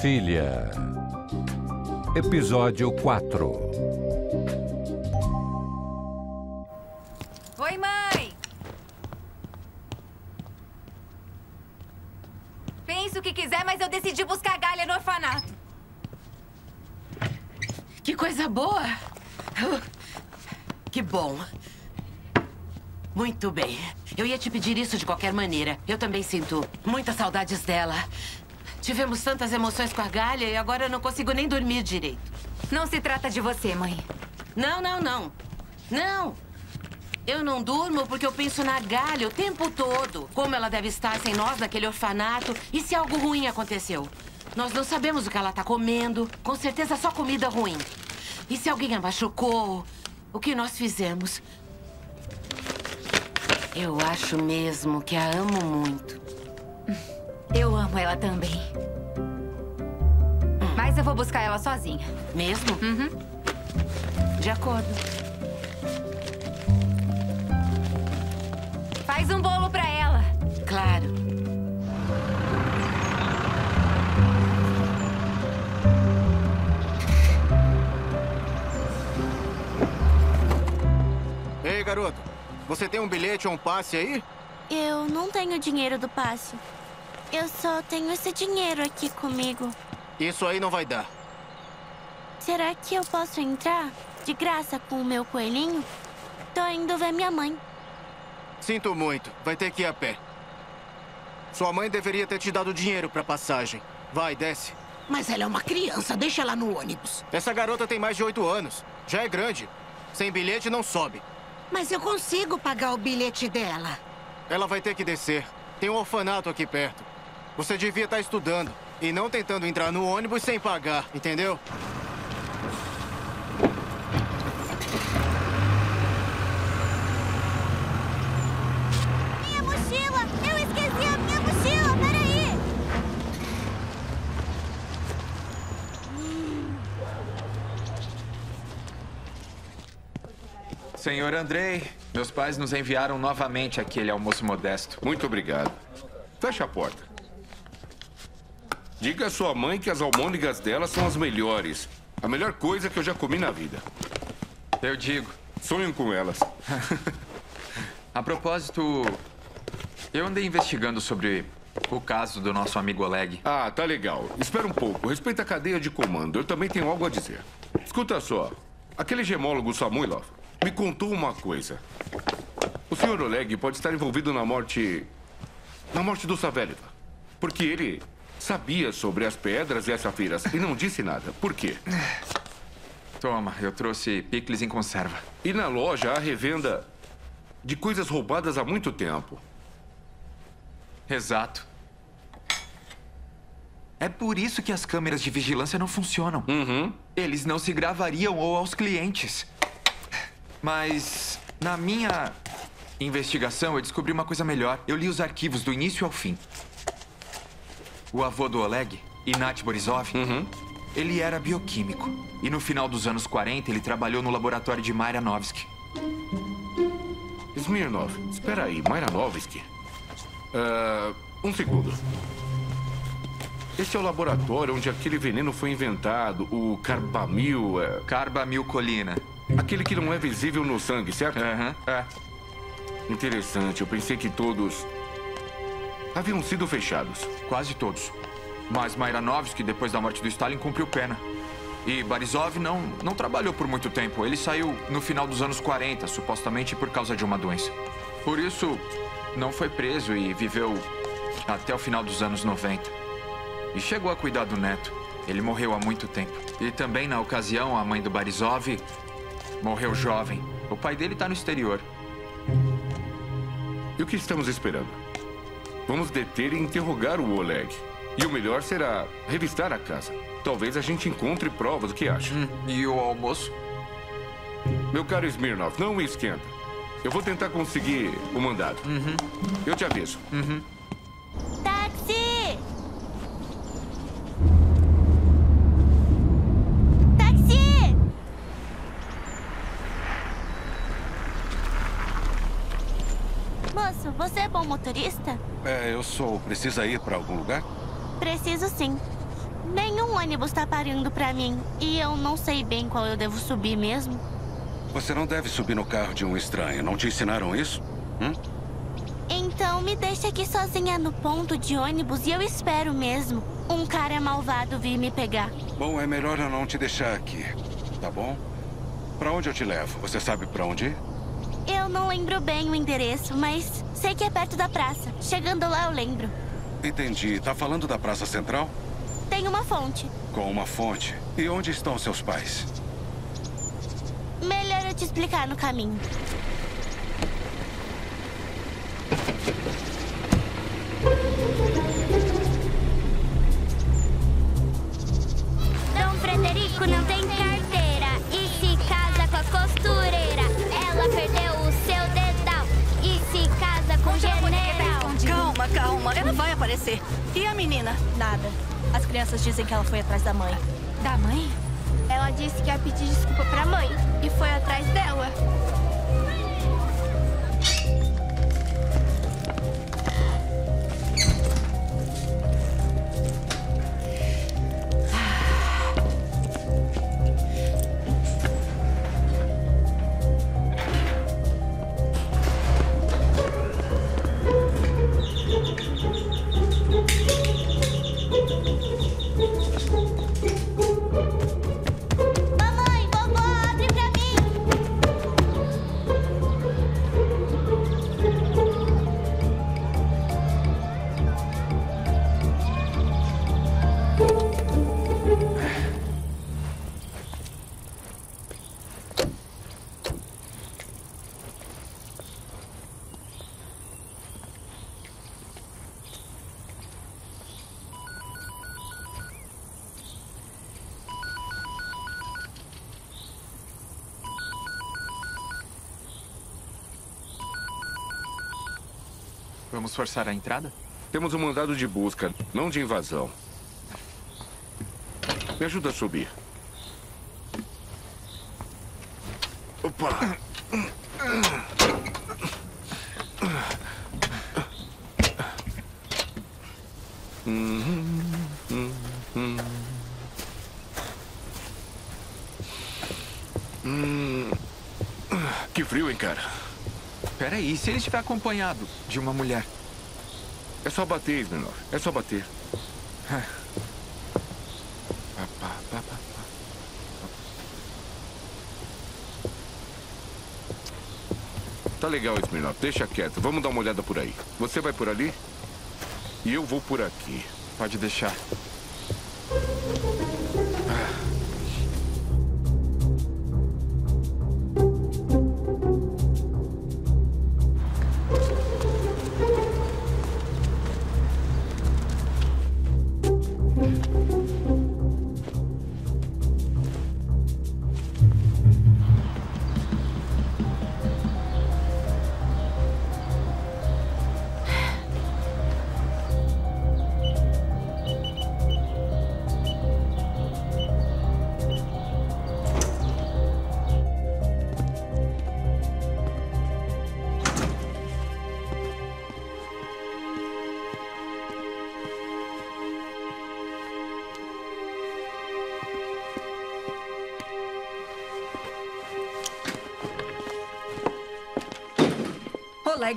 filha. Episódio 4 Oi, mãe! Pense o que quiser, mas eu decidi buscar a Galha no orfanato. Que coisa boa! Que bom. Muito bem. Eu ia te pedir isso de qualquer maneira. Eu também sinto muitas saudades dela. Tivemos tantas emoções com a Galha e agora eu não consigo nem dormir direito. Não se trata de você, mãe. Não, não, não. Não! Eu não durmo porque eu penso na Galha o tempo todo. Como ela deve estar sem nós naquele orfanato e se algo ruim aconteceu. Nós não sabemos o que ela está comendo. Com certeza só comida ruim. E se alguém a machucou? O que nós fizemos? Eu acho mesmo que a amo muito. Eu amo ela também. Mas eu vou buscar ela sozinha. Mesmo? Uhum. De acordo. Faz um bolo pra ela. Claro. Ei, garoto. Você tem um bilhete ou um passe aí? Eu não tenho dinheiro do passe. Eu só tenho esse dinheiro aqui comigo. Isso aí não vai dar. Será que eu posso entrar de graça com o meu coelhinho? Tô indo ver minha mãe. Sinto muito. Vai ter que ir a pé. Sua mãe deveria ter te dado dinheiro pra passagem. Vai, desce. Mas ela é uma criança, deixa ela no ônibus. Essa garota tem mais de oito anos. Já é grande. Sem bilhete não sobe. Mas eu consigo pagar o bilhete dela. Ela vai ter que descer. Tem um orfanato aqui perto. Você devia estar estudando e não tentando entrar no ônibus sem pagar, entendeu? Minha mochila! Eu esqueci a minha mochila! Peraí! Senhor Andrei, meus pais nos enviaram novamente aquele almoço modesto. Muito obrigado. Feche a porta. Diga à sua mãe que as almôndegas dela são as melhores. A melhor coisa que eu já comi na vida. Eu digo. Sonho com elas. A propósito, eu andei investigando sobre o caso do nosso amigo Oleg. Ah, tá legal. Espera um pouco. Respeita a cadeia de comando. Eu também tenho algo a dizer. Escuta só. Aquele gemólogo Samuilov me contou uma coisa. O senhor Oleg pode estar envolvido na morte... Na morte do Saveleva. Porque ele sabia sobre as pedras e as safiras e não disse nada. Por quê? Toma, eu trouxe picles em conserva. E na loja há revenda de coisas roubadas há muito tempo. Exato. É por isso que as câmeras de vigilância não funcionam. Uhum. Eles não se gravariam ou aos clientes. Mas na minha investigação eu descobri uma coisa melhor. Eu li os arquivos do início ao fim. O avô do Oleg, Inat Borisov, ele era bioquímico. E no final dos anos 40 ele trabalhou no laboratório de Marianovsky. Smirnov, espera aí, Mairanovsky. Ah, um segundo. Este é o laboratório onde aquele veneno foi inventado, o carbamil. é, Carbamilcolina. aquele que não é visível no sangue, certo? Aham, é. Interessante, eu pensei que todos haviam sido fechados. Quase todos. Mas Mairanovsky, depois da morte do Stalin, cumpriu pena. E Barisov não, não trabalhou por muito tempo. Ele saiu no final dos anos 40, supostamente por causa de uma doença. Por isso, não foi preso e viveu até o final dos anos 90. E chegou a cuidar do neto. Ele morreu há muito tempo. E também, na ocasião, a mãe do Barisov morreu jovem. O pai dele está no exterior. E o que estamos esperando? Vamos deter e interrogar o Oleg. E o melhor será revistar a casa. Talvez a gente encontre provas. O que acha? Hum, e o almoço? Meu caro Smirnov, não me esquenta. Eu vou tentar conseguir o mandado. Eu te aviso. Táxi! Táxi! Moço, você é bom motorista? É, eu sou. Precisa ir para algum lugar? Preciso sim. Nenhum ônibus tá parando pra mim. E eu não sei bem qual eu devo subir mesmo. Você não deve subir no carro de um estranho. Não te ensinaram isso? Hum? Então me deixa aqui sozinha no ponto de ônibus e eu espero mesmo um cara malvado vir me pegar. Bom, é melhor eu não te deixar aqui. Tá bom? Pra onde eu te levo? Você sabe pra onde ir? Eu não lembro bem o endereço, mas sei que é perto da praça. Chegando lá eu lembro. Entendi. Tá falando da Praça Central? Tem uma fonte. Com uma fonte. E onde estão seus pais? Melhor eu te explicar no caminho. Dom Frederico não tem carteira Calma. Ela vai aparecer. E a menina? Nada. As crianças dizem que ela foi atrás da mãe. Da mãe? Ela disse que ia pedir desculpa pra mãe e foi atrás dela. Forçar a entrada? Temos um mandado de busca, não de invasão. Me ajuda a subir. Opa! Que frio, hein, cara? Peraí, se ele estiver acompanhado de uma mulher? É só bater, menor. É só bater. Pá. Tá legal, Smirnoff. Deixa quieto. Vamos dar uma olhada por aí. Você vai por ali? E eu vou por aqui. Pode deixar.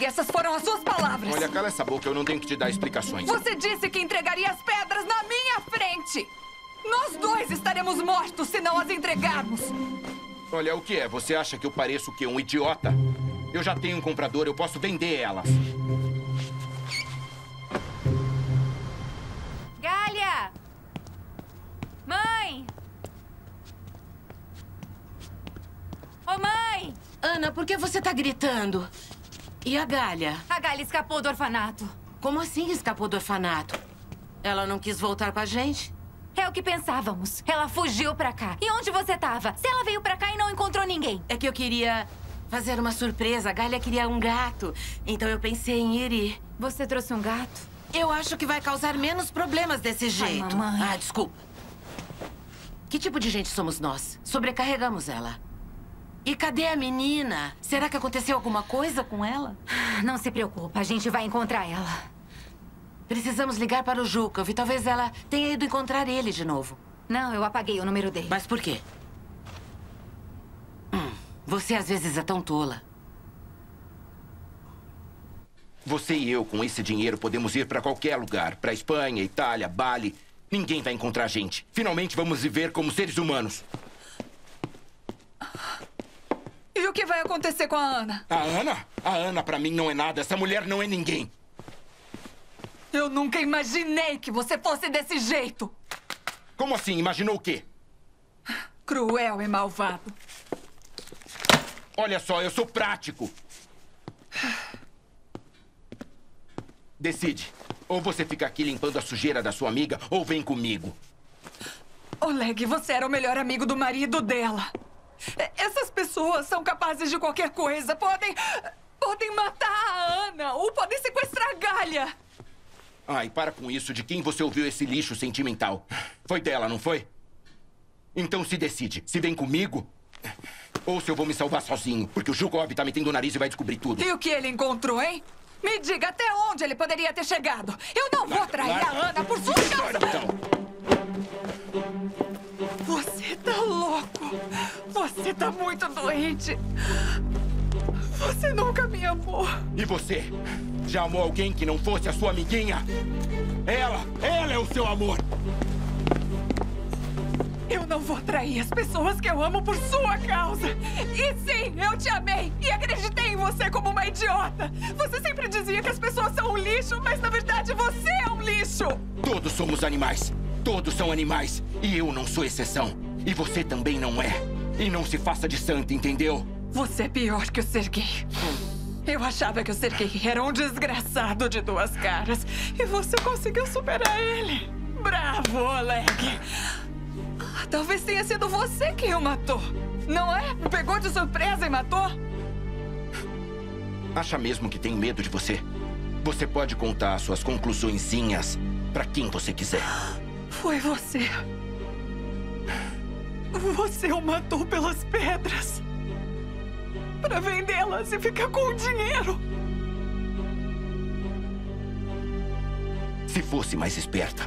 Essas foram as suas palavras. Olha, cala essa boca, eu não tenho que te dar explicações. Você disse que entregaria as pedras na minha frente. Nós dois estaremos mortos se não as entregarmos. Olha, o que é? Você acha que eu pareço o quê? Um idiota? Eu já tenho um comprador, eu posso vender elas. Galha! Mãe! Ô, mãe! Ana, por que você tá gritando? E a Galha? A Galha escapou do orfanato. Como assim escapou do orfanato? Ela não quis voltar com a gente? É o que pensávamos. Ela fugiu pra cá. E onde você tava? Se ela veio pra cá e não encontrou ninguém. É que eu queria fazer uma surpresa. A Galha queria um gato. Então eu pensei em ir e... Você trouxe um gato? Eu acho que vai causar menos problemas desse jeito. mamãe. Ah, desculpa. Que tipo de gente somos nós? Sobrecarregamos ela. E cadê a menina? Será que aconteceu alguma coisa com ela? Não se preocupa, a gente vai encontrar ela. Precisamos ligar para o Jukov. Talvez ela tenha ido encontrar ele de novo. Não, eu apaguei o número dele. Mas por quê? Hum, você às vezes é tão tola. Você e eu, com esse dinheiro, podemos ir para qualquer lugar. Para Espanha, Itália, Bali. Ninguém vai encontrar a gente. Finalmente vamos viver como seres humanos. E o que vai acontecer com a Ana? A Ana? A Ana, pra mim, não é nada. Essa mulher não é ninguém. Eu nunca imaginei que você fosse desse jeito. Como assim? Imaginou o quê? Cruel e malvado. Olha só, eu sou prático. Decide. Ou você fica aqui limpando a sujeira da sua amiga, ou vem comigo. Oleg, você era o melhor amigo do marido dela. Essas pessoas são capazes de qualquer coisa. Podem. podem matar a Ana ou podem sequestrar a Galha. Ai, para com isso. De quem você ouviu esse lixo sentimental? Foi dela, não foi? Então se decide. Se vem comigo, ou se eu vou me salvar sozinho. Porque o Jukov tá metendo o nariz e vai descobrir tudo. E o que ele encontrou, hein? Me diga até onde ele poderia ter chegado. Eu não vou trair a Ana por sua causa. Você tá louco. Você tá muito doente. Você nunca me amou. E você? Já amou alguém que não fosse a sua amiguinha? Ela, ela é o seu amor. Eu não vou trair as pessoas que eu amo por sua causa. E sim, eu te amei e acreditei em você como uma idiota. Você sempre dizia que as pessoas são um lixo, mas na verdade você é um lixo. Todos somos animais. Todos são animais. E eu não sou exceção. E você também não é. E não se faça de santa, entendeu? Você é pior que o Sergei. Eu achava que o Sergei era um desgraçado de duas caras. E você conseguiu superar ele. Bravo, Oleg. Ah, Talvez tenha sido você quem o matou. Não é? Pegou de surpresa e matou? Acha mesmo que tenho medo de você? Você pode contar suas conclusõezinhas pra quem você quiser. Foi você. Você o matou pelas pedras. Pra vendê-las e ficar com o dinheiro. Se fosse mais esperta,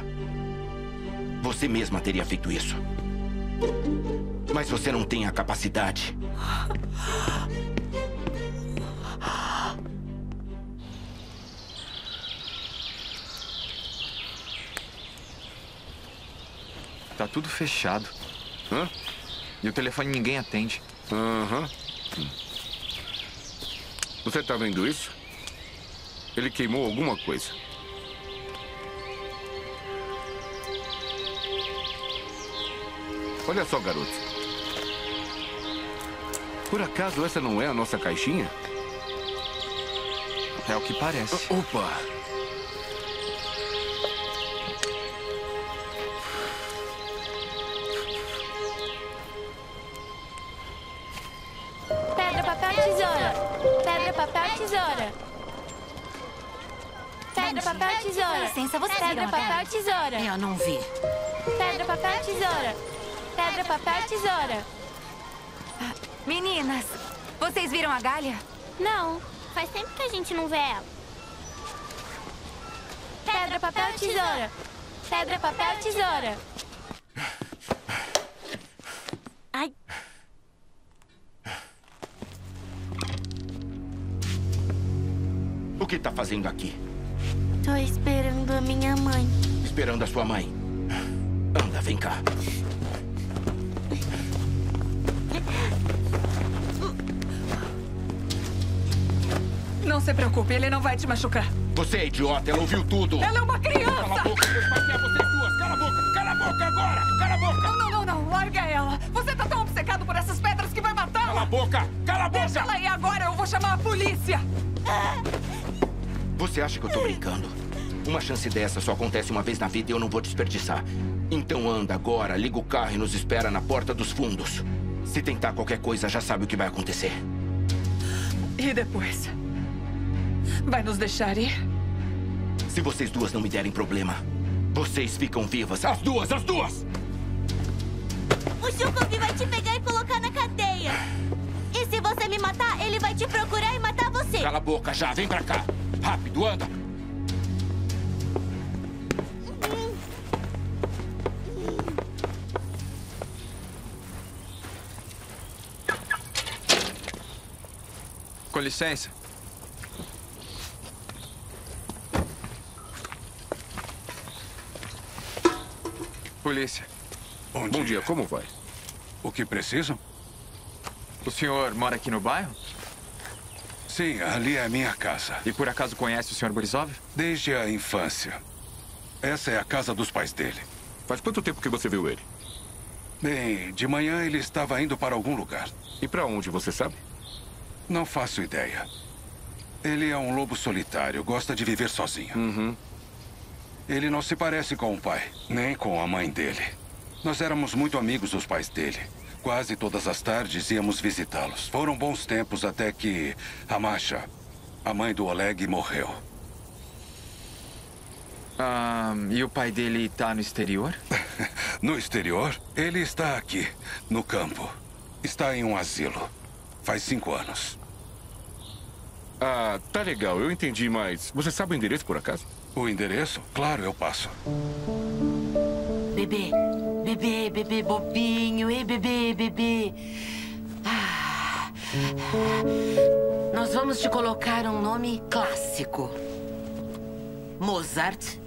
você mesma teria feito isso. Mas você não tem a capacidade. Tá tudo fechado. Hã? E o telefone ninguém atende. Aham. Você tá vendo isso? Ele queimou alguma coisa. Olha só, garoto. Por acaso essa não é a nossa caixinha? É o que parece. Opa! Licença, vocês Pedra, papel, tesoura. Eu não vi. Pedra, papel, tesoura. Pedra, papel, tesoura. Meninas, vocês viram a Galha? Não, faz tempo que a gente não vê ela. Pedra, papel, tesoura. Pedra, papel, tesoura. Ai, O que tá fazendo aqui? Tô esperando a minha mãe. Esperando a sua mãe. Anda, vem cá. Não se preocupe, ele não vai te machucar. Você é idiota, ela ouviu tudo. Ela é uma criança! Cala a boca, querem vocês duas. Cala a boca, cala a boca agora. Cala a boca. Não, não, não, não. Larga ela. Você tá tão obcecado por essas pedras que vai matá-la. Cala a boca, cala a boca. Deixa ela ir agora, eu vou chamar a polícia. Você acha que eu tô brincando? Uma chance dessa só acontece uma vez na vida e eu não vou desperdiçar. Então anda agora, liga o carro e nos espera na porta dos fundos. Se tentar qualquer coisa, já sabe o que vai acontecer. E depois? Vai nos deixar ir? Se vocês duas não me derem problema, vocês ficam vivas. As duas, as duas! O Jukov vai te pegar e colocar na cadeia. E se você me matar, ele vai te procurar e matar você. Cala a boca já, vem pra cá. Rápido, anda! Com licença. Polícia. Bom dia. Bom dia, como vai? O que precisam? O senhor mora aqui no bairro? Sim, ali é a minha casa. E por acaso conhece o senhor Borisov? Desde a infância. Essa é a casa dos pais dele. Faz quanto tempo que você viu ele? Bem, de manhã ele estava indo para algum lugar. E para onde, você sabe? Não faço ideia. Ele é um lobo solitário, gosta de viver sozinho. Uhum. Ele não se parece com o pai, nem com a mãe dele. Nós éramos muito amigos dos pais dele. Quase todas as tardes íamos visitá-los. Foram bons tempos até que a Masha, a mãe do Oleg, morreu. Ah, e o pai dele tá no exterior? No exterior? Ele está aqui, no campo. Está em um asilo. Faz cinco anos. Ah, tá legal, eu entendi, mas você sabe o endereço por acaso? O endereço? Claro, eu passo. Bebê, bebê, bebê bobinho. Ei, bebê, bebê. Ah. Nós vamos te colocar um nome clássico. Mozart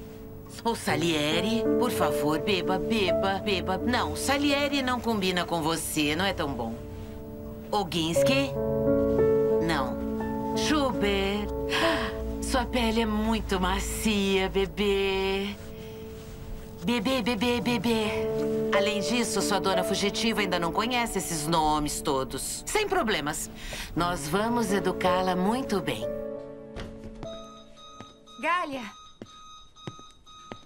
ou Salieri. Por favor, beba, beba, beba. Não, Salieri não combina com você, não é tão bom. Oginski? Não. Schubert? Sua pele é muito macia, bebê. Bebê, bebê, bebê. Além disso, sua dona fugitiva ainda não conhece esses nomes todos. Sem problemas. Nós vamos educá-la muito bem. Gália!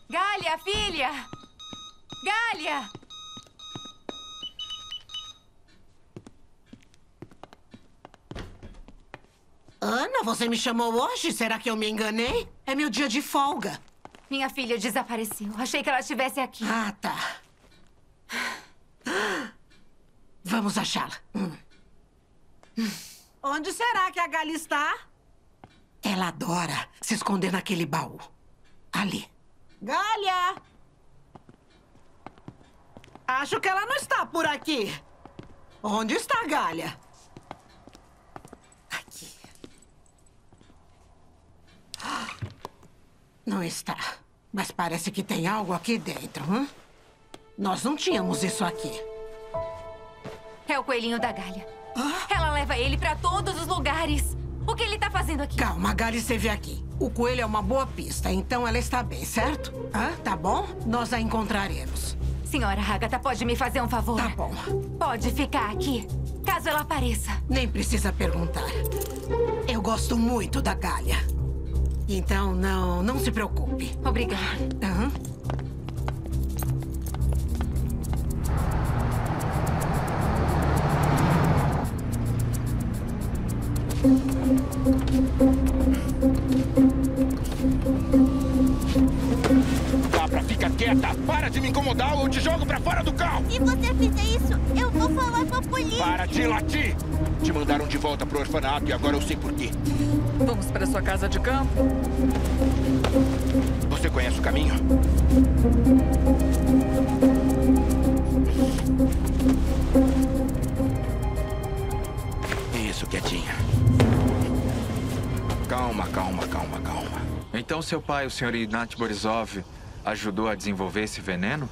Gália, filha! Gália! Ana, você me chamou hoje? Será que eu me enganei? É meu dia de folga. Minha filha desapareceu. Achei que ela estivesse aqui. Ah, tá. Vamos achá-la. Hum. Onde será que a Gali está? Ela adora se esconder naquele baú. Ali. Galha! Acho que ela não está por aqui. Onde está a Galha? Não está. Mas parece que tem algo aqui dentro, hã? Nós não tínhamos isso aqui. É o coelhinho da Gália. Ela leva ele pra todos os lugares. O que ele tá fazendo aqui? Calma, a Gali esteve aqui. O coelho é uma boa pista, então ela está bem, certo? Hã? Tá bom? Nós a encontraremos. Senhora Agatha, pode me fazer um favor? Tá bom. Pode ficar aqui, caso ela apareça. Nem precisa perguntar. Eu gosto muito da Galha. Então, não, não se preocupe. Obrigada. Dá pra ficar quieta! Para de me incomodar ou eu te jogo pra fora do carro! Se você fizer isso, eu vou falar com a polícia. Para de latir! Te mandaram de volta pro orfanato e agora eu sei por quê. Vamos para sua casa de campo? Você conhece o caminho? Isso, quietinha. Calma, calma, calma, calma. Então seu pai, o senhor Ignat Borisov, ajudou a desenvolver esse veneno?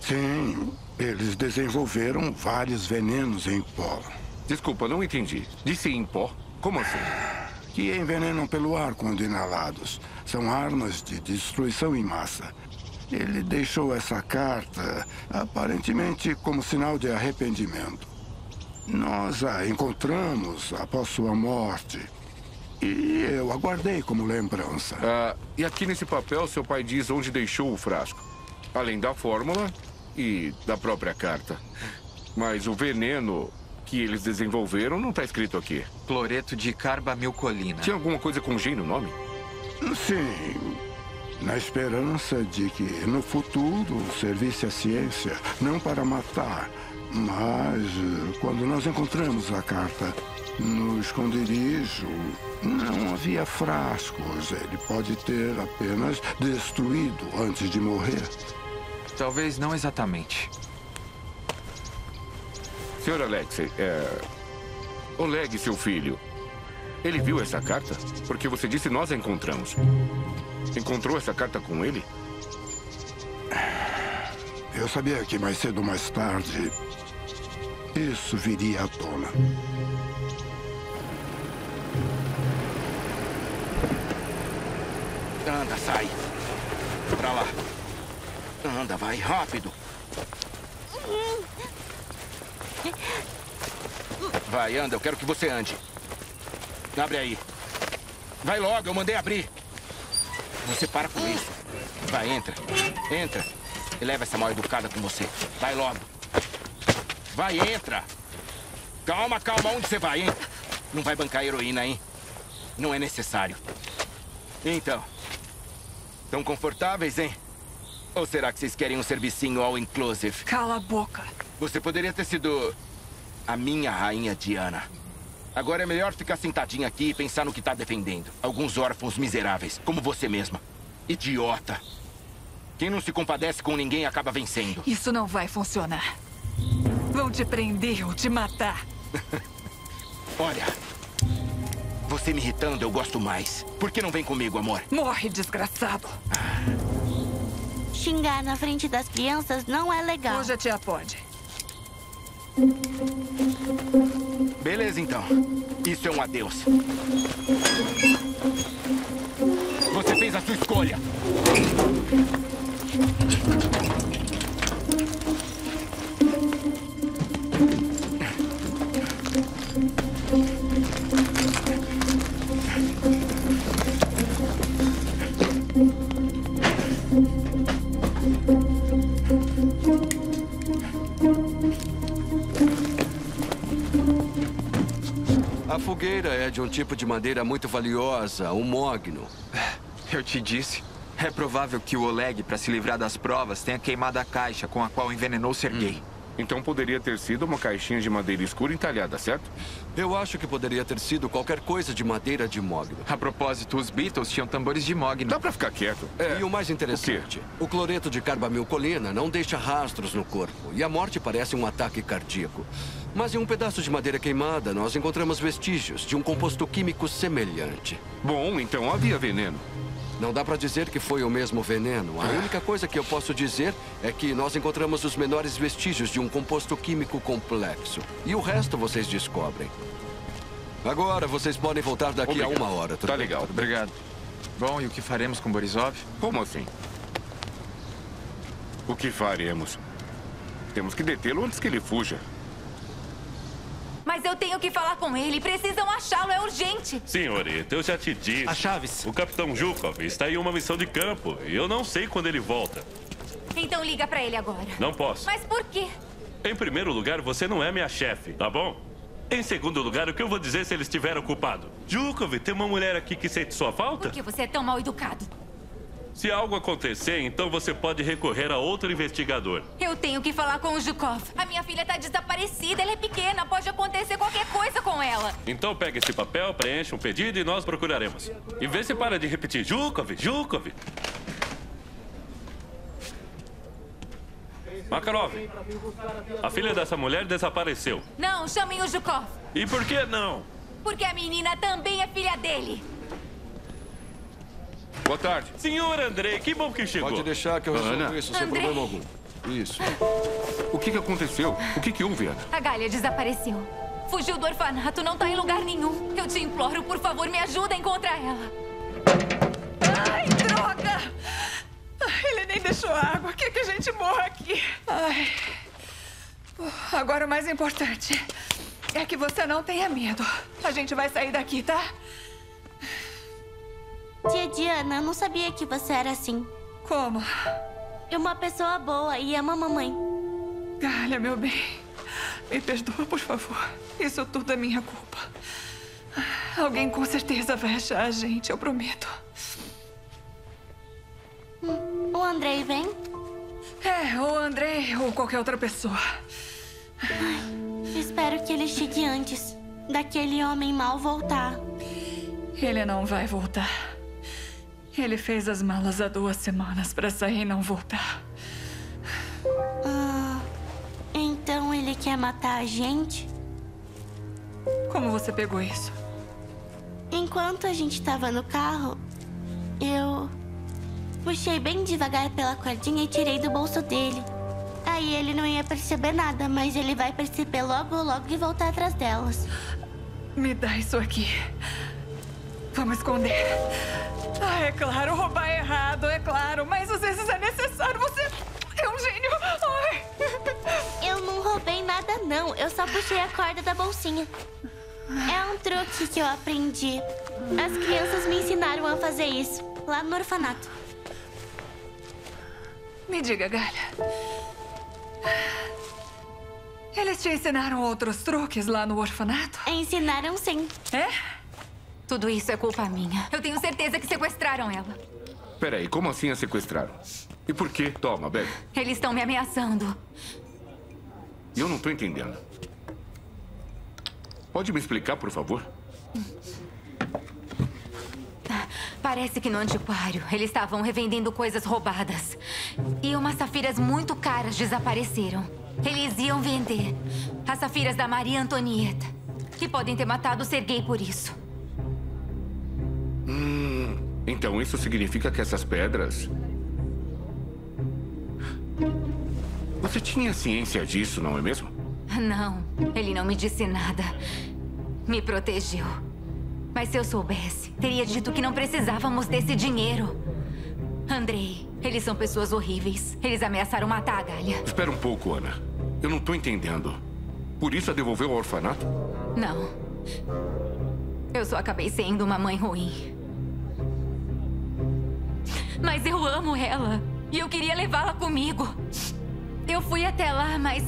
Sim, eles desenvolveram vários venenos em pó. Desculpa, não entendi. Disse em pó? Como assim? Que envenenam pelo ar quando inalados. São armas de destruição em massa. Ele deixou essa carta, aparentemente como sinal de arrependimento. Nós a encontramos após sua morte. E eu aguardei como lembrança. Ah, e aqui nesse papel, seu pai diz onde deixou o frasco. Além da fórmula e da própria carta. Mas o veneno que eles desenvolveram não está escrito aqui. Cloreto de carbamilcolina. Tinha alguma coisa com G no nome? Sim. Na esperança de que no futuro servisse a ciência, não para matar. Mas eh, quando nós encontramos a carta no esconderijo, não havia frascos. Ele pode ter apenas destruído antes de morrer. Talvez não exatamente. Senhor Alexei, é... Oleg, seu filho, Ele viu essa carta? Porque você disse nós a encontramos. Encontrou essa carta com ele? Eu sabia que mais cedo ou mais tarde isso viria à tona. Anda, sai. Pra lá. Anda, vai, rápido. Vai, anda, eu quero que você ande. Abre aí. Vai logo, eu mandei abrir. Você para com isso. Vai, entra. Entra. E leva essa mal educada com você. Vai logo. Vai, entra. Calma, calma. Onde você vai, hein? Não vai bancar heroína, hein? Não é necessário. Então. Tão confortáveis, hein? Ou será que vocês querem um servicinho all inclusive? Cala a boca. Você poderia ter sido a minha rainha Diana. Agora é melhor ficar sentadinha aqui e pensar no que tá defendendo. Alguns órfãos miseráveis, como você mesma. Idiota. Quem não se compadece com ninguém acaba vencendo. Isso não vai funcionar. Vão te prender ou te matar. Olha, você me irritando eu gosto mais. Por que não vem comigo, amor? Morre, desgraçado. Xingar na frente das crianças não é legal. Hoje a tia pode. Beleza, então. Isso é um adeus. Você fez a sua escolha. Um tipo de madeira muito valiosa, o mogno. Eu te disse. É provável que o Oleg, para se livrar das provas, tenha queimado a caixa com a qual envenenou Sergei. Então poderia ter sido uma caixinha de madeira escura entalhada, certo? Eu acho que poderia ter sido qualquer coisa de madeira de mogno. A propósito, os Beatles tinham tambores de mogno. Dá pra ficar quieto. É. E o mais interessante, o, o cloreto de carbamilcolina não deixa rastros no corpo. E a morte parece um ataque cardíaco. Mas em um pedaço de madeira queimada, nós encontramos vestígios de um composto químico semelhante. Bom, então havia veneno. Não dá para dizer que foi o mesmo veneno. A única coisa que eu posso dizer é que nós encontramos os menores vestígios de um composto químico complexo. E o resto vocês descobrem. Agora, vocês podem voltar daqui Obrigado. a uma hora. tudo Tá bem? legal. Obrigado. Bom, e o que faremos com Borisov? Como assim? O que faremos? Temos que detê-lo antes que ele fuja. Mas eu tenho que falar com ele. Precisam achá-lo, é urgente. Senhorita, eu já te disse. As chaves. O capitão Zhukov está em uma missão de campo e eu não sei quando ele volta. Então liga pra ele agora. Não posso. Mas por quê? Em primeiro lugar, você não é minha chefe, tá bom? Em segundo lugar, o que eu vou dizer se ele estiver ocupado? Zhukov, tem uma mulher aqui que sente sua falta? Por que você é tão mal educado? Se algo acontecer, então você pode recorrer a outro investigador. Eu tenho que falar com o Zhukov. A minha filha tá desaparecida. Ela é pequena. Pode acontecer qualquer coisa com ela. Então pega esse papel, preencha um pedido e nós procuraremos. E vê se para de repetir Zhukov, Zhukov. Makarov, a filha dessa mulher desapareceu. Não, chamem o Zhukov. E por que não? Porque a menina também é filha dele. Boa tarde. Senhor Andrei, que bom que chegou. Pode deixar que eu resolvo Ana? isso sem Andrei. problema algum. Isso. O que, que aconteceu? O que, que houve, Ana? A Galia desapareceu. Fugiu do orfanato, não tá em lugar nenhum. Eu te imploro, por favor, me ajuda a encontrar ela. Ai, droga! Ele nem deixou água. Quer que a gente morra aqui? Ai. Agora o mais importante é que você não tenha medo. A gente vai sair daqui, tá? Tia Diana, eu não sabia que você era assim. Como? Uma pessoa boa e ama mamãe. Galha, meu bem. Me perdoa, por favor. Isso tudo é minha culpa. Alguém com certeza vai achar a gente, eu prometo. O Andrei vem? É, ou André ou qualquer outra pessoa. Espero que ele chegue antes daquele homem mal voltar. Ele não vai voltar. Ele fez as malas há duas semanas para sair e não voltar. Ah, então ele quer matar a gente? Como você pegou isso? Enquanto a gente tava no carro, eu puxei bem devagar pela cordinha e tirei do bolso dele. Aí ele não ia perceber nada, mas ele vai perceber logo, logo e voltar atrás delas. Me dá isso aqui. Vamos esconder. Ah, é claro, roubar é errado, é claro, mas às vezes é necessário. Você é um gênio. Ai. Eu não roubei nada, não. Eu só puxei a corda da bolsinha. É um truque que eu aprendi. As crianças me ensinaram a fazer isso, lá no orfanato. Me diga, Galha. Eles te ensinaram outros truques lá no orfanato? Ensinaram sim. É? Tudo isso é culpa minha. Eu tenho certeza que sequestraram ela. Peraí, como assim a sequestraram? E por quê? Toma, bebe. Eles estão me ameaçando. Eu não tô entendendo. Pode me explicar, por favor? Parece que no antiquário eles estavam revendendo coisas roubadas. E umas safiras muito caras desapareceram. Eles iam vender as safiras da Maria Antonieta. Que podem ter matado o Sergei por isso. Hum, então isso significa que essas pedras. Você tinha ciência disso, não é mesmo? Não, ele não me disse nada. Me protegeu. Mas se eu soubesse, teria dito que não precisávamos desse dinheiro. Andrei, eles são pessoas horríveis. Eles ameaçaram matar a Galha. Espera um pouco, Ana. Eu não tô entendendo. Por isso a devolveu ao orfanato? Não. Eu só acabei sendo uma mãe ruim. Mas eu amo ela. E eu queria levá-la comigo. Eu fui até lá, mas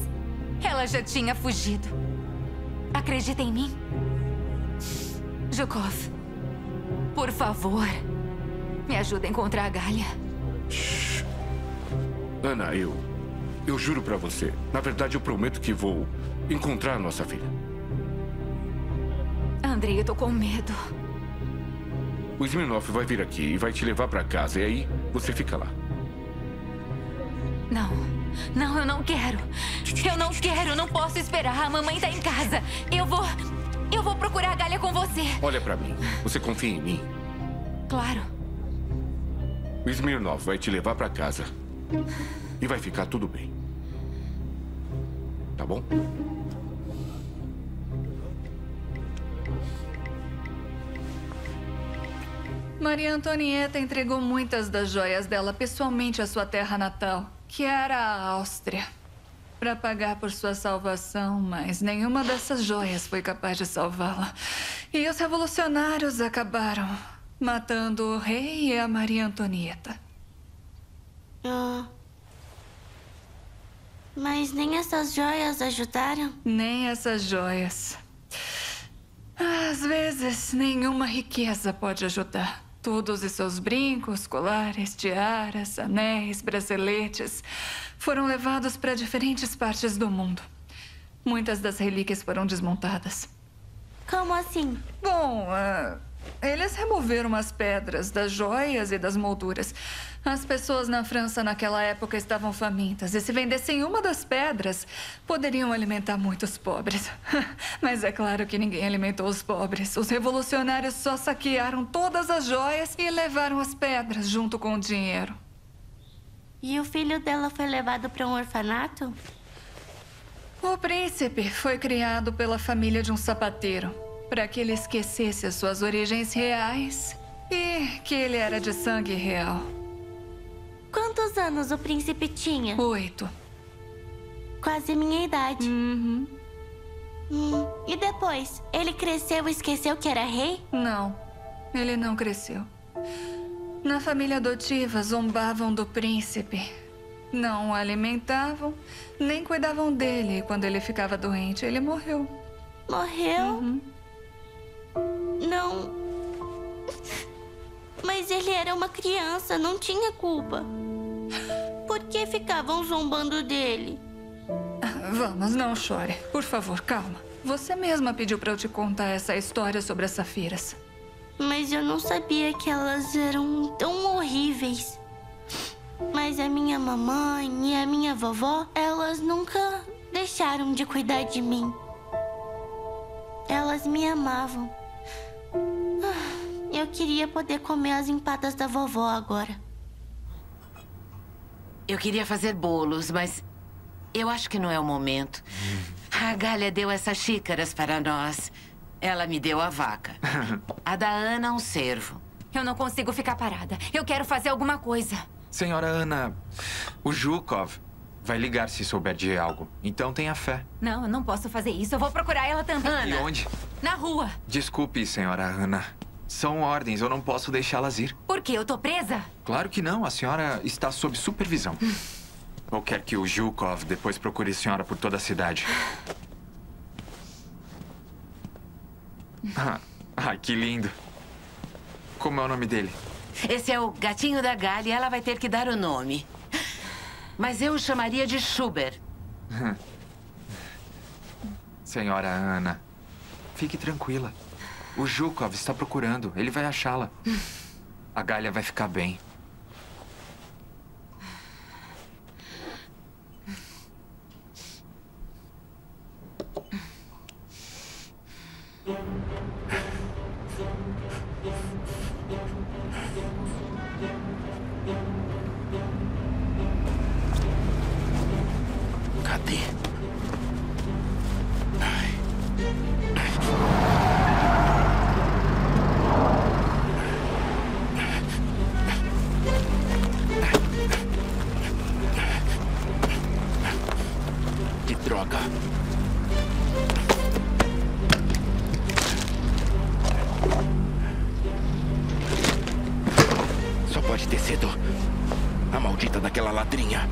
ela já tinha fugido. Acredita em mim? Jukov, por favor, me ajuda a encontrar a Galha. Ana, eu. Eu juro pra você. Na verdade, eu prometo que vou encontrar a nossa filha. Andrei, eu tô com medo. O Smirnoff vai vir aqui e vai te levar pra casa. E aí, você fica lá. Não. Não, eu não quero. Eu não quero, eu não posso esperar. A mamãe tá em casa. Eu vou. Eu vou procurar a Galha com você. Olha pra mim. Você confia em mim? Claro. O Smirnov vai te levar pra casa. E vai ficar tudo bem. Tá bom? Maria Antonieta entregou muitas das joias dela pessoalmente à sua terra natal, que era a Áustria, para pagar por sua salvação, mas nenhuma dessas joias foi capaz de salvá-la. E os revolucionários acabaram matando o rei e a Maria Antonieta. Ah. Mas nem essas joias ajudaram? Nem essas joias. Às vezes, nenhuma riqueza pode ajudar. Todos os seus brincos, colares, tiaras, anéis, braceletes foram levados para diferentes partes do mundo. Muitas das relíquias foram desmontadas. Como assim? Bom, ah, eles removeram as pedras das joias e das molduras. As pessoas na França naquela época estavam famintas e se vendessem uma das pedras, poderiam alimentar muitos pobres. Mas é claro que ninguém alimentou os pobres. Os revolucionários só saquearam todas as joias e levaram as pedras junto com o dinheiro. E o filho dela foi levado para um orfanato? O príncipe foi criado pela família de um sapateiro para que ele esquecesse as suas origens reais e que ele era de sangue real. Quantos anos o príncipe tinha? Oito. Quase minha idade. Uhum. Hum, e depois? Ele cresceu e esqueceu que era rei? Não, ele não cresceu. Na família adotiva, zombavam do príncipe. Não o alimentavam, nem cuidavam dele. Quando ele ficava doente, ele morreu. Morreu? Uhum. Não. Mas ele era uma criança, não tinha culpa. Por que ficavam zombando dele? Vamos, não chore. Por favor, calma. Você mesma pediu para eu te contar essa história sobre as safiras. Mas eu não sabia que elas eram tão horríveis. Mas a minha mamãe e a minha vovó, elas nunca deixaram de cuidar de mim. Elas me amavam. Ah. Eu queria poder comer as empadas da vovó agora. Eu queria fazer bolos, mas eu acho que não é o momento. A Galha deu essas xícaras para nós. Ela me deu a vaca. A da Ana, um cervo. Eu não consigo ficar parada. Eu quero fazer alguma coisa. Senhora Ana, o Zhukov vai ligar se souber de algo. Então tenha fé. Não, eu não posso fazer isso. Eu vou procurar ela também. E onde? Na rua. Desculpe, senhora Ana. São ordens, eu não posso deixá-las ir. Por quê? Eu tô presa? Claro que não, a senhora está sob supervisão. Ou quer que o Zhukov depois procure a senhora por toda a cidade? Ah, ai, que lindo. Como é o nome dele? Esse é o gatinho da Galha e ela vai ter que dar o nome. Mas eu o chamaria de Schubert. Senhora Ana, fique tranquila. O Zhukov está procurando. Ele vai achá-la. A Galha vai ficar bem. droga. Só pode ter sido a maldita daquela ladrinha.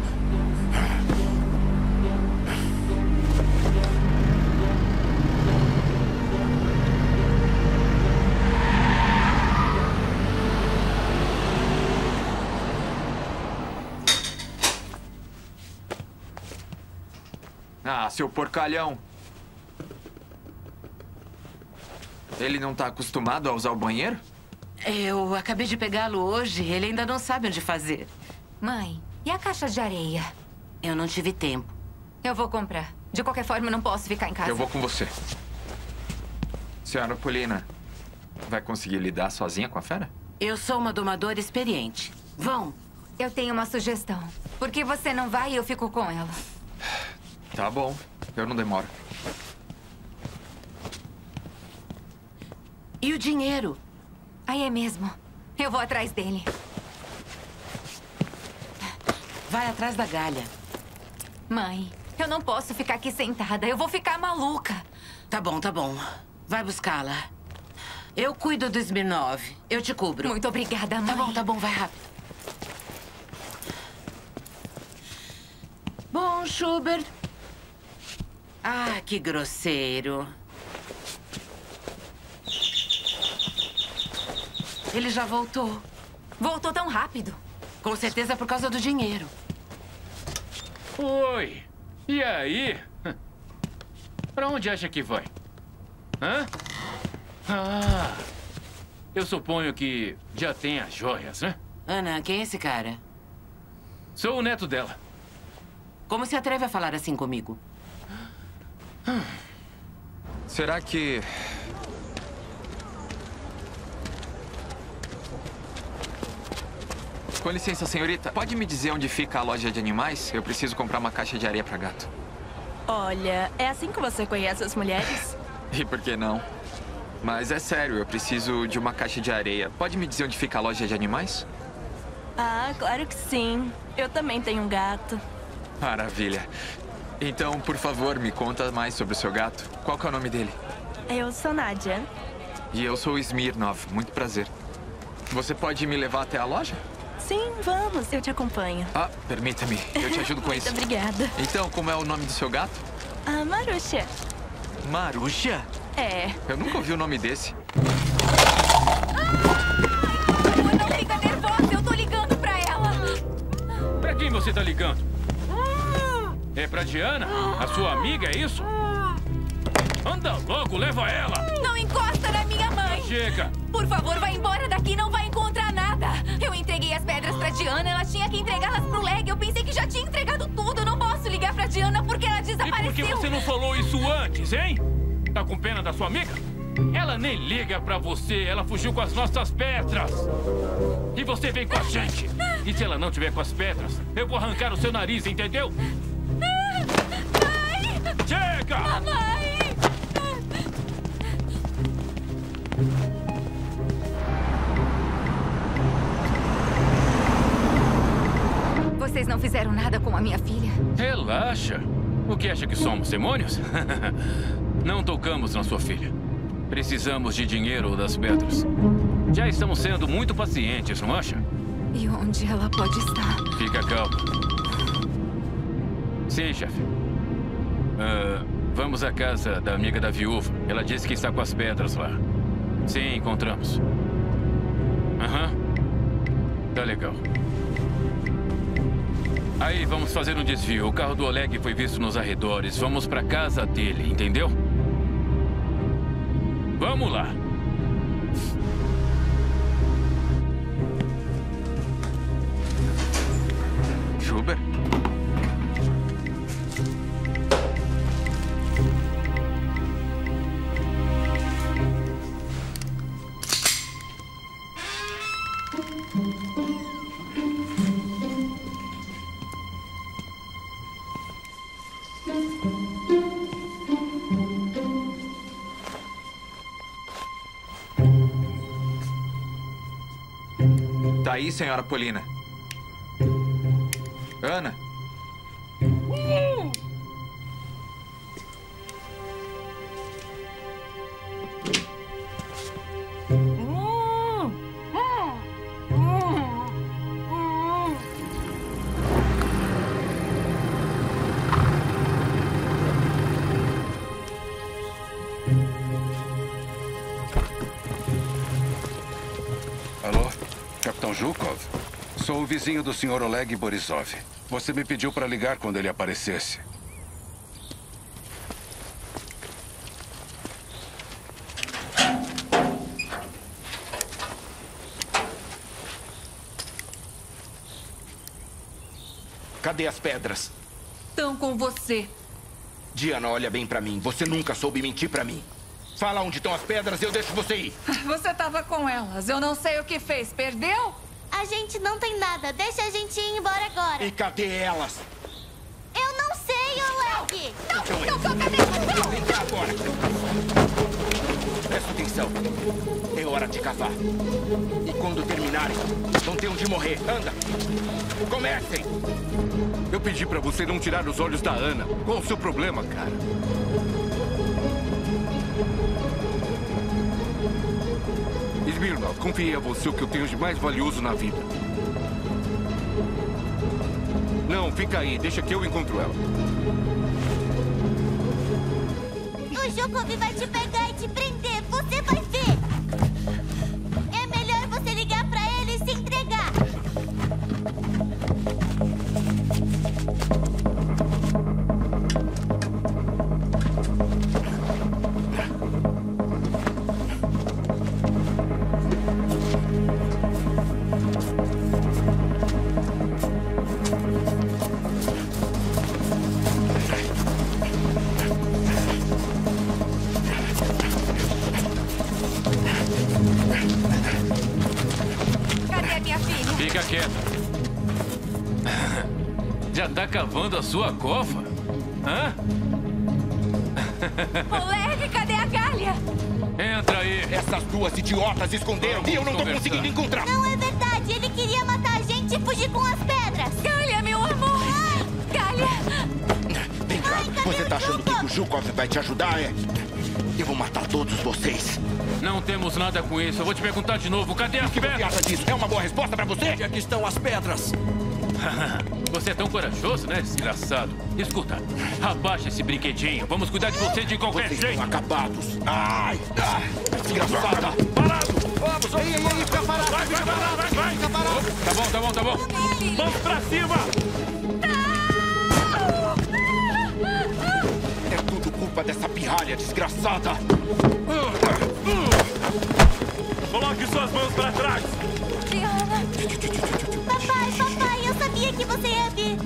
Ah, seu porcalhão. Ele não tá acostumado a usar o banheiro? Eu acabei de pegá-lo hoje. Ele ainda não sabe onde fazer. Mãe, e a caixa de areia? Eu não tive tempo. Eu vou comprar. De qualquer forma, eu não posso ficar em casa. Eu vou com você. Senhora Polina, vai conseguir lidar sozinha com a fera? Eu sou uma domadora experiente. Vão. Eu tenho uma sugestão. Por que você não vai e eu fico com ela? Tá bom, eu não demoro. E o dinheiro? Aí é mesmo. Eu vou atrás dele. Vai atrás da galha. Mãe, eu não posso ficar aqui sentada. Eu vou ficar maluca. Tá bom, tá bom. Vai buscá-la. Eu cuido do Smirnov. Eu te cubro. Muito obrigada, mãe. Tá bom, tá bom. Vai rápido. Bom, Schubert. Ah, que grosseiro. Ele já voltou. Voltou tão rápido. Com certeza por causa do dinheiro. Oi. E aí? Pra onde acha que vai? Hã? Ah. Eu suponho que já tem as joias, né? Ana, quem é esse cara? Sou o neto dela. Como se atreve a falar assim comigo? Será que. Com licença, senhorita. Pode me dizer onde fica a loja de animais? Eu preciso comprar uma caixa de areia para gato. Olha, é assim que você conhece as mulheres? E por que não? Mas é sério, eu preciso de uma caixa de areia. Pode me dizer onde fica a loja de animais? Ah, claro que sim. Eu também tenho um gato. Maravilha. Então, por favor, me conta mais sobre o seu gato. Qual que é o nome dele? Eu sou Nádia. E eu sou o Smirnov. Muito prazer. Você pode me levar até a loja? Sim, vamos. Eu te acompanho. Ah, permita-me. Eu te ajudo com isso. Muito obrigada. Então, como é o nome do seu gato? Ah, Marusha. Marusha? É. Eu nunca ouvi o nome desse. Não fica nervosa. Eu tô ligando pra ela. Pra quem você tá ligando? É pra Diana? A sua amiga, é isso? Anda logo, leva ela! Não encosta na minha mãe! Chega! Por favor, vá embora daqui, não vai encontrar nada! Eu entreguei as pedras pra Diana, ela tinha que entregá-las pro Leg. Eu pensei que já tinha entregado tudo. Eu não posso ligar pra Diana porque ela E desapareceu. por que você não falou isso antes, hein? Tá com pena da sua amiga? Ela nem liga pra você. Ela fugiu com as nossas pedras. E você vem com a gente. E se ela não tiver com as pedras, eu vou arrancar o seu nariz, entendeu? Mamãe! Vocês não fizeram nada com a minha filha? Relaxa. O que acha que somos, demônios? Não tocamos na sua filha. Precisamos de dinheiro ou das pedras. Já estamos sendo muito pacientes, não acha? E onde ela pode estar? Fica calmo. Sim, chefe. Ah, vamos à casa da amiga da viúva. Ela disse que está com as pedras lá. Sim, encontramos. Aham. Tá legal. Aí, vamos fazer um desvio. O carro do Oleg foi visto nos arredores. Vamos pra casa dele, entendeu? Vamos lá. Aí, senhora Polina. Vizinho do Sr. Oleg Borisov. Você me pediu para ligar quando ele aparecesse. Cadê as pedras? Estão com você. Diana, olha bem pra mim. Você nunca soube mentir pra mim. Fala onde estão as pedras e eu deixo você ir. Você estava com elas. Eu não sei o que fez. Perdeu? A gente não tem nada. Deixa a gente ir embora agora. E cadê elas? Eu não sei, Oleg. Então não toca nele, Vem cá agora. Presta atenção. É hora de cavar. E quando terminarem, vão ter onde morrer. Anda. Comecem. Eu pedi pra você não tirar os olhos da Ana. Qual o seu problema, cara? Smirnov, confiei a você o que eu tenho de mais valioso na vida. Não, fica aí. Deixa que eu encontro ela. O Jukov vai te pegar e te prender. Você vai ver. Sua cova? Hã? Oleg, cadê a Galha? Entra aí. Essas duas idiotas esconderam e eu não tô conseguindo encontrar. Não é verdade. Ele queria matar a gente e fugir com as pedras. Galha, meu amor. Galha. Vem cá. Você tá achando que o Zhukov vai te ajudar, é? Eu vou matar todos vocês. Não temos nada com isso. Eu vou te perguntar de novo. Cadê as O que você pedras? acha disso? É uma boa resposta pra você? Onde é que estão as pedras? você é tão corajoso, né, desgraçado? Escuta, abaixa esse brinquedinho. Vamos cuidar de você de qualquer Vocês jeito. estão acabados. Ai! Ah, desgraçada! Parado! Vamos, aí, aí, aí, fica parado! Vai, vai, vai, vai, vai! Fica parado! Tá bom, tá bom, tá bom. Vamos pra cima! É tudo culpa dessa pirralha desgraçada! Coloque suas mãos pra trás. Diana. Papai, papai, sabia que você ia vir.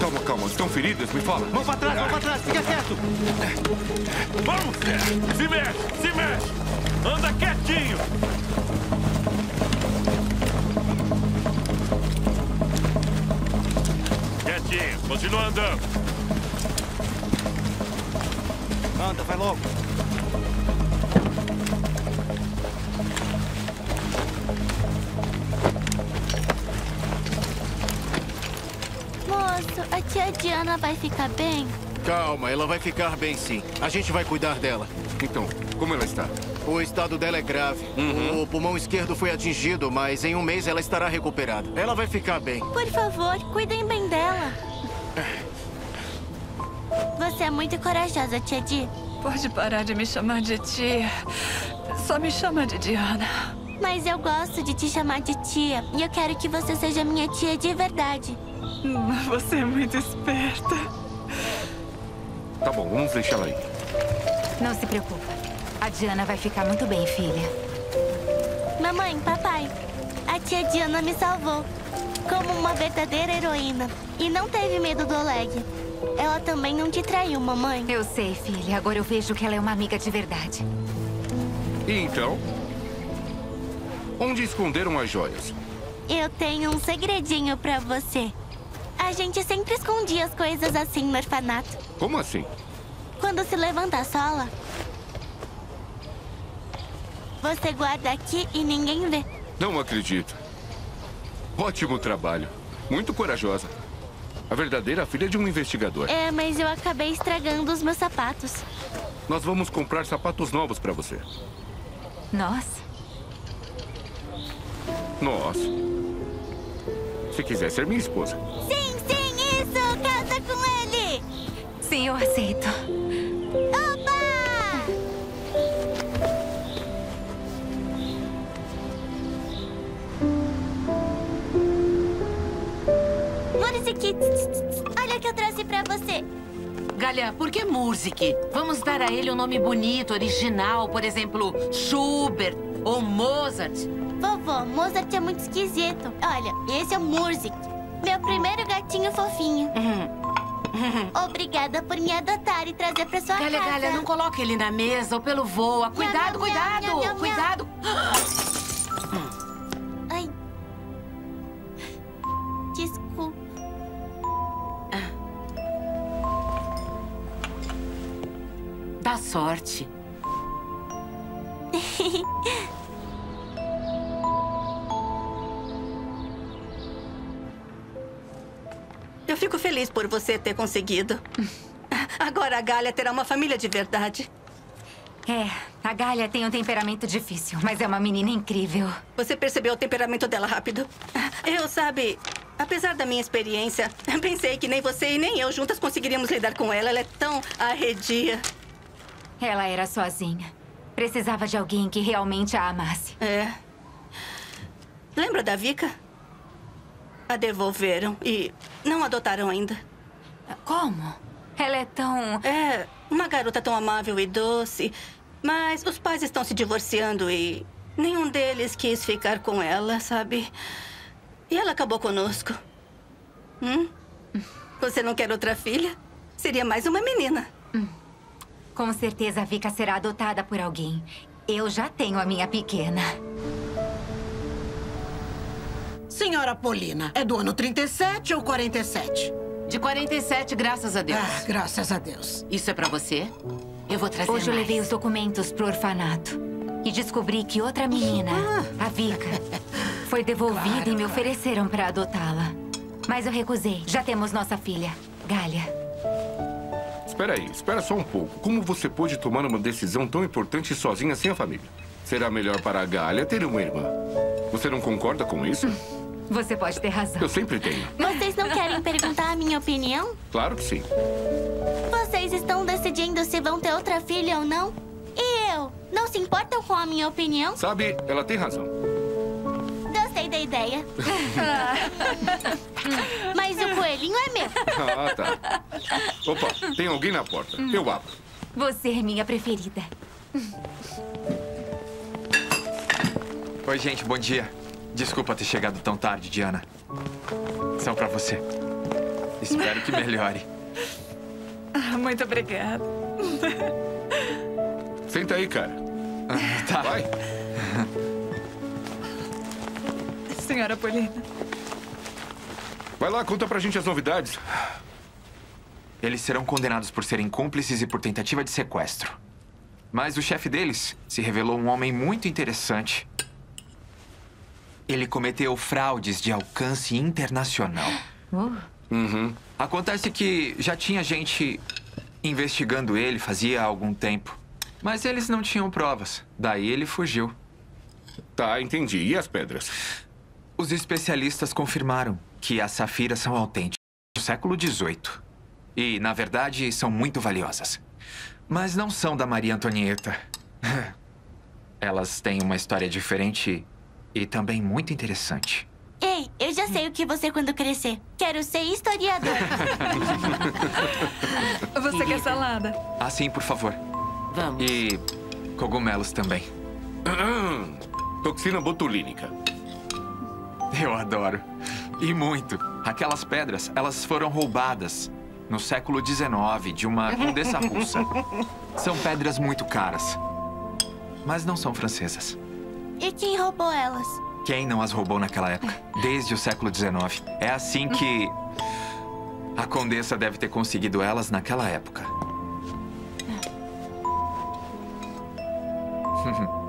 Calma, calma. Estão feridas? Me fala. Mão pra trás, mão pra trás. Fica quieto. Vamos! Se mexe, se mexe! Anda quietinho! Quietinho, continua andando. Anda, vai logo. Tia Diana vai ficar bem? Calma, ela vai ficar bem sim. A gente vai cuidar dela. Então, como ela está? O estado dela é grave. O pulmão esquerdo foi atingido, mas em um mês ela estará recuperada. Ela vai ficar bem. Por favor, cuidem bem dela. Você é muito corajosa, tia Di. Pode parar de me chamar de tia. Só me chama de Diana. Mas eu gosto de te chamar de tia. E eu quero que você seja minha tia de verdade. Você é muito esperta. Tá bom, vamos deixá-la aí. Não se preocupa. A Diana vai ficar muito bem, filha. Mamãe, papai, a tia Diana me salvou. Como uma verdadeira heroína. E não teve medo do Oleg. Ela também não te traiu, mamãe. Eu sei, filha. Agora eu vejo que ela é uma amiga de verdade. E então? Onde esconderam as joias? Eu tenho um segredinho pra você. A gente sempre escondia as coisas assim no orfanato. Como assim? Quando se levanta a sola, você guarda aqui e ninguém vê. Não acredito. Ótimo trabalho. Muito corajosa. A verdadeira filha de um investigador. É, mas eu acabei estragando os meus sapatos. Nós vamos comprar sapatos novos pra você. Nós? Nós. Se quiser ser minha esposa. Sim, isso! Casa com ele! Sim, eu aceito. Opa! Murzik, olha o que eu trouxe pra você. Galha, por que Murzik? Vamos dar a ele um nome bonito, original, por exemplo, Schubert ou Mozart. Vovó, Mozart é muito esquisito. Olha, esse é o Murzik, meu primeiro gatinho fofinho. Obrigada por me adotar e trazer pra sua Galha, casa. Galha, não coloque ele na mesa ou pelo. Cuidado, miau, cuidado, miau, cuidado. Feliz por você ter conseguido. Agora a Galha terá uma família de verdade. É, a Galha tem um temperamento difícil, mas é uma menina incrível. Você percebeu o temperamento dela rápido. Eu, sabe, apesar da minha experiência, pensei que nem você e nem eu juntas conseguiríamos lidar com ela. Ela é tão arredia. Ela era sozinha. Precisava de alguém que realmente a amasse. É. Lembra da Vika? A devolveram e não adotaram ainda. Como? Ela é tão. É, uma garota tão amável e doce. Mas os pais estão se divorciando e nenhum deles quis ficar com ela, sabe? E ela acabou conosco. Hum? Você não quer outra filha? Seria mais uma menina. Com certeza a Vika será adotada por alguém. Eu já tenho a minha pequena. Senhora Polina, é do ano 37 ou 47? De 47, graças a Deus. Ah, graças a Deus. Isso é pra você? Eu vou trazer Hoje eu mais. levei os documentos pro orfanato. E descobri que outra menina, a Vika, foi devolvida e me ofereceram pra adotá-la. Mas eu recusei. Já temos nossa filha, Galha. Espera aí, espera só um pouco. Como você pôde tomar uma decisão tão importante sozinha sem a família? Será melhor para a Galha ter uma irmã. Você não concorda com isso? Você pode ter razão. Eu sempre tenho. Vocês não querem perguntar a minha opinião? Claro que sim. Vocês estão decidindo se vão ter outra filha ou não? E eu? Não se importam com a minha opinião? Sabe, ela tem razão. Gostei da ideia. Mas o coelhinho é meu. Ah, tá. Opa, tem alguém na porta. Eu abro. Você é minha preferida. Oi, gente, bom dia. Desculpa ter chegado tão tarde, Diana. São pra você. Espero que melhore. Ah, muito obrigada. Senta aí, cara. Tá. Vai. Senhora Polina. Vai lá, conta pra gente as novidades. Eles serão condenados por serem cúmplices e por tentativa de sequestro. Mas o chefe deles se revelou um homem muito interessante. Ele cometeu fraudes de alcance internacional. Uhum. Acontece que já tinha gente investigando ele fazia algum tempo. Mas eles não tinham provas. Daí ele fugiu. Tá, entendi. E as pedras? Os especialistas confirmaram que as safiras são autênticas do século XVIII. E, na verdade, são muito valiosas. Mas não são da Maria Antonieta. Elas têm uma história diferente e também muito interessante. Ei, eu já sei o que você quando crescer. Quero ser historiador. Você quer salada? Ah, sim, por favor. Vamos. E cogumelos também. Toxina botulínica. Eu adoro. E muito. Aquelas pedras, elas foram roubadas no século XIX de uma condessa russa. São pedras muito caras. Mas não são francesas. E quem roubou elas? Quem não as roubou naquela época? Desde o século XIX. É assim que... A Condessa deve ter conseguido elas naquela época. Ah.